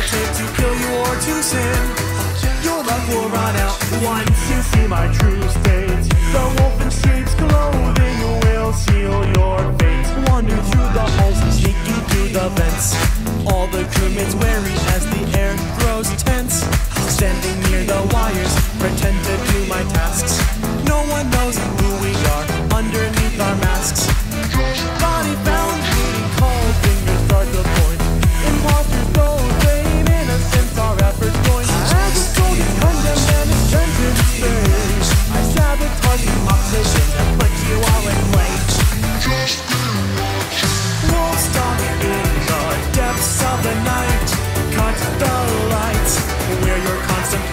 take to kill you or to sin? Your luck will run out once you see my true state. The wolf in sheep's clothing will seal your fate. Wander through the halls, sneaking through the vents. All the crewmates wary as the air grows tense. Standing near the wires, pretend to do my tasks. No one knows who we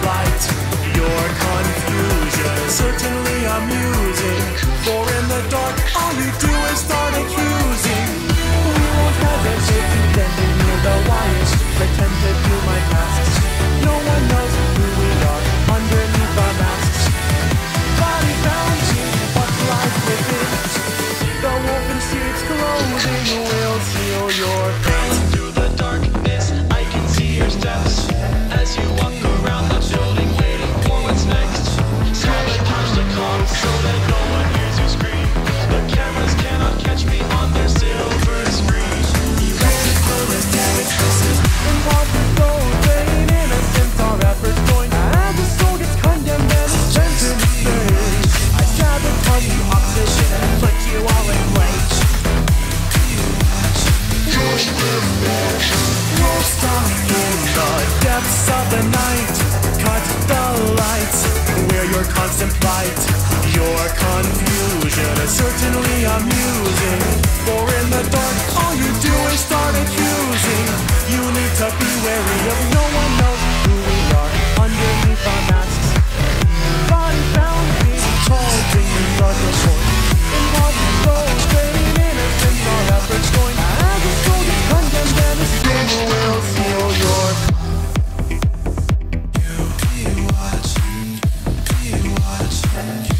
light your confusion. Certainly amusing, for in the dark all you do. your constant plight, your confidence. Bye.